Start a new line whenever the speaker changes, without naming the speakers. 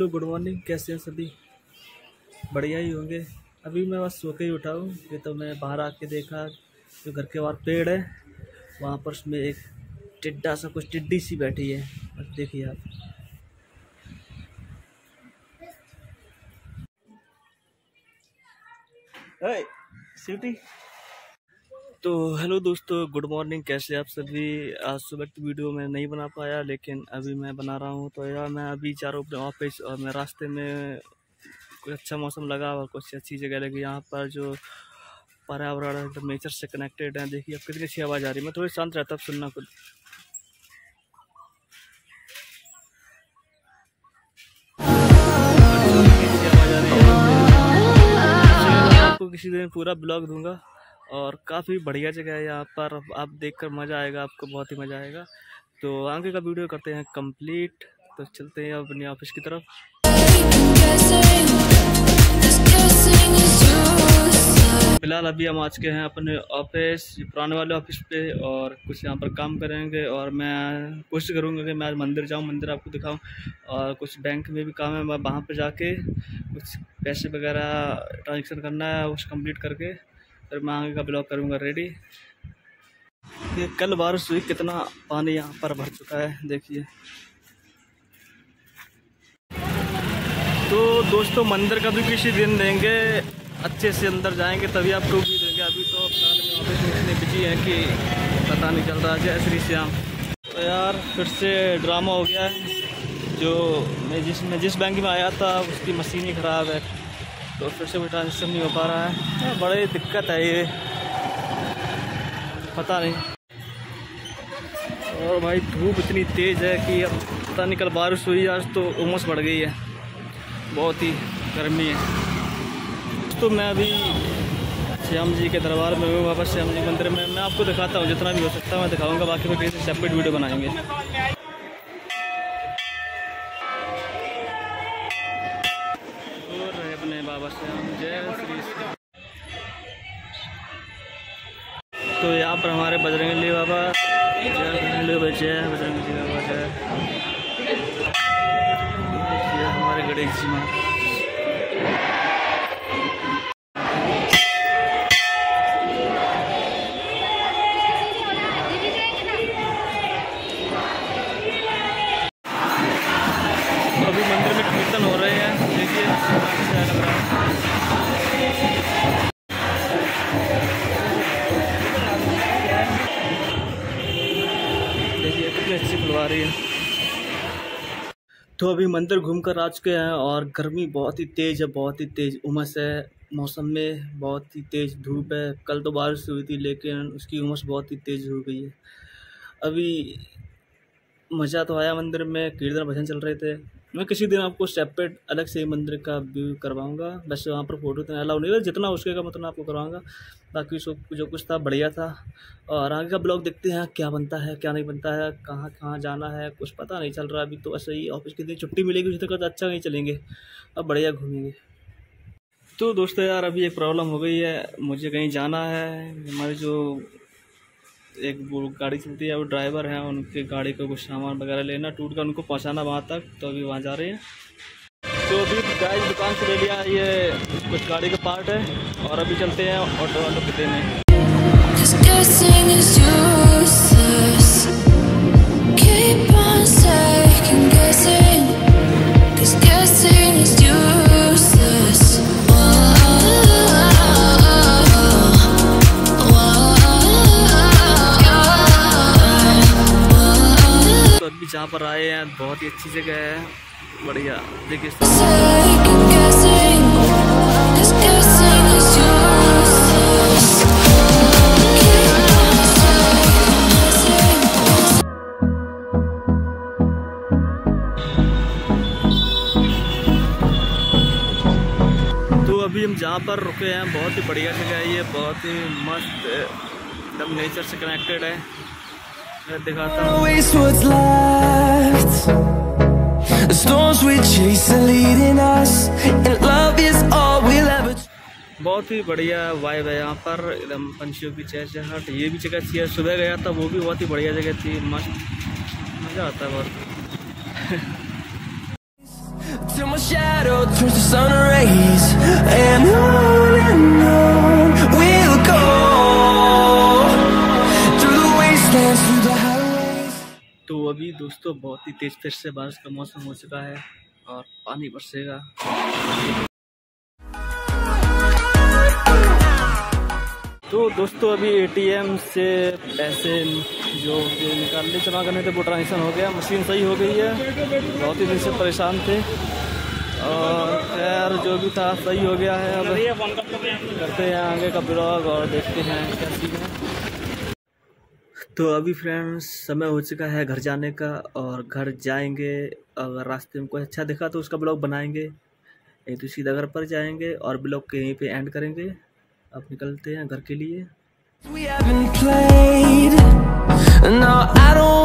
Hello good morning कैसे हैं सभी? बढ़िया ही होंगे। अभी मैं बस सो के ही उठा हूँ। ये तो मैं बाहर आके देखा, जो घर के बाहर पेड़ है, वहाँ पर उसमें एक टिड्डा सा, कुछ टिड्डी सी बैठी है। बस देखिए आप। सीटी तो हेलो दोस्तों, गुड मॉर्निंग। कैसे आप सभी? आज सुबह की वीडियो मैं नहीं बना पाया, लेकिन अभी मैं बना रहा हूँ। तो यार, मैं अभी जा रहा हूँ अपने ऑफ़िस और मैं रास्ते में कुछ अच्छा मौसम लगा और कुछ अच्छी जगह लगी। यहाँ पर जो पर्यावरण एकदम नेचर से कनेक्टेड है। देखिए, अब कितनी अच्छी आवाज़ आ रही है। मैं थोड़ी शांत रहता अब सुनना खुद। आपको किसी दिन पूरा ब्लॉग दूँगा। और काफ़ी बढ़िया जगह है यहाँ पर। आप देखकर मज़ा आएगा, आपको बहुत ही मज़ा आएगा। तो आगे का वीडियो करते हैं कंप्लीट। तो चलते हैं अपने ऑफ़िस की तरफ़। फ़िलहाल अभी हम आ चुके हैं अपने ऑफ़िस, पुराने वाले ऑफ़िस पे, और कुछ यहाँ पर काम करेंगे। और मैं कोशिश करूँगा कि मैं आज मंदिर जाऊँ, मंदिर आपको दिखाऊँ। और कुछ बैंक में भी काम है, मैं वहाँ पर जाके कुछ पैसे वगैरह ट्रांजेक्शन करना है उस कंप्लीट करके। फिर मैं आगे का ब्लॉग करूँगा रेडी ये कल बारिश हुई, कितना पानी यहाँ पर भर चुका है, देखिए। तो दोस्तों, मंदिर का भी किसी दिन देंगे, अच्छे से अंदर जाएँगे, तभी आपको भी देंगे। अभी तो फ़िलहाल में ऑफ़िस में इतने बिज़ी हैं कि पता नहीं चल रहा है जय श्री श्याम। तो यार, फिर से ड्रामा हो गया है, जो मैं जिस मैं जिस बैंक में आया था, उसकी मशीन ही ख़राब है। तो फिर से भी ट्रांजेक्शन नहीं हो पा रहा है। बड़ी दिक्कत है ये। पता नहीं। और भाई धूप इतनी तेज़ है कि अब पता नहीं कल बारिश हुई, आज तो उमस बढ़ गई है। बहुत ही गर्मी है। तो मैं अभी श्याम जी के दरबार में हूँ वापस श्याम जी मंदिर में। मैं आपको दिखाता हूँ, जितना भी हो सकता है मैं दिखाऊँगा। बाकी मैं कहीं से सेपरेट वीडियो बनाएँगे और रहे अपने बाबा श्याम जय श्री तो यहाँ पर हमारे बजरंगली बाबा, जय बजरंगली जय बजरंगली बाबा, जय। हमारे गणेश जी महाराज। खुलवा रही है। तो अभी मंदिर घूम कर आ चुके हैं और गर्मी बहुत ही तेज़ है, बहुत ही तेज़ उमस है। मौसम में बहुत ही तेज़ धूप है। कल तो बारिश हुई थी, लेकिन उसकी उमस बहुत ही तेज़ हो गई है। अभी मज़ा तो आया मंदिर में, कीर्तन भजन चल रहे थे। मैं किसी दिन आपको सेपरेट अलग से मंदिर का व्यू करवाऊँगा। वैसे वहाँ पर फ़ोटो इतना अलाउ नहीं है जितना उसके का मतलब आपको करवाऊँगा। बाकी सब जो कुछ था, बढ़िया था। और आगे का ब्लॉग देखते हैं क्या बनता है, क्या नहीं बनता है, कहाँ कहाँ जाना है, कुछ पता नहीं चल रहा। अभी तो ऐसे ही ऑफ़िस के दिन छुट्टी मिलेगी उसी तक अच्छा नहीं चलेंगे। अब बढ़िया घूमेंगे। तो दोस्तों यार, अभी एक प्रॉब्लम हो गई है। मुझे कहीं जाना है। हमारे जो एक गाड़ी चलती है, वो ड्राइवर है, उनके गाड़ी का कुछ सामान वगैरह लेना, टूट कर उनको पहुँचाना वहाँ तक तो अभी वहाँ जा रहे हैं। तो अभी गाड़ी दुकान से ले लिया, ये कुछ गाड़ी का पार्ट है, और अभी चलते हैं ऑटो वालों के देने। हैं, बहुत ही अच्छी जगह है। बढ़िया। देखिए. तो अभी हम जहाँ पर रुके हैं, बहुत ही बढ़िया जगह है ये, बहुत ही मस्त एकदम नेचर से कनेक्टेड है। मैं दिखाता हूँ।
Waste what's left. The storms we chase are leading us, and love is all we'll ever.
बहुत ही बढ़िया वाइब है यहाँ पर। एकदम पंछियों की चहचहाहट। ये भी जगह है सुबह गया था वो भी बहुत ही बढ़िया जगह थी। मस्त। मज़ा आता है बहुत। अभी दोस्तों बहुत ही तेज फिर से बारिश का मौसम हो चुका है और पानी बरसेगा। तो दोस्तों अभी एटीएम से पैसे जो निकालने जमा करने थे वो ट्रांजेक्शन हो गया। मशीन सही हो गई है। बहुत ही दिन से परेशान थे। और खैर जो भी था सही हो गया है। अब करते हैं। आगे का ब्लॉग और देखते हैं क्या सीन है। तो अभी फ्रेंड्स समय हो चुका है घर जाने का और घर जाएँगे। अगर रास्ते में कोई अच्छा दिखा तो उसका ब्लॉग बनाएँगे। एक तो सीधा घर पर जाएँगे और ब्लॉग के यहीं पे एंड करेंगे। अब निकलते हैं घर के लिए।
We haven't played. No, I don't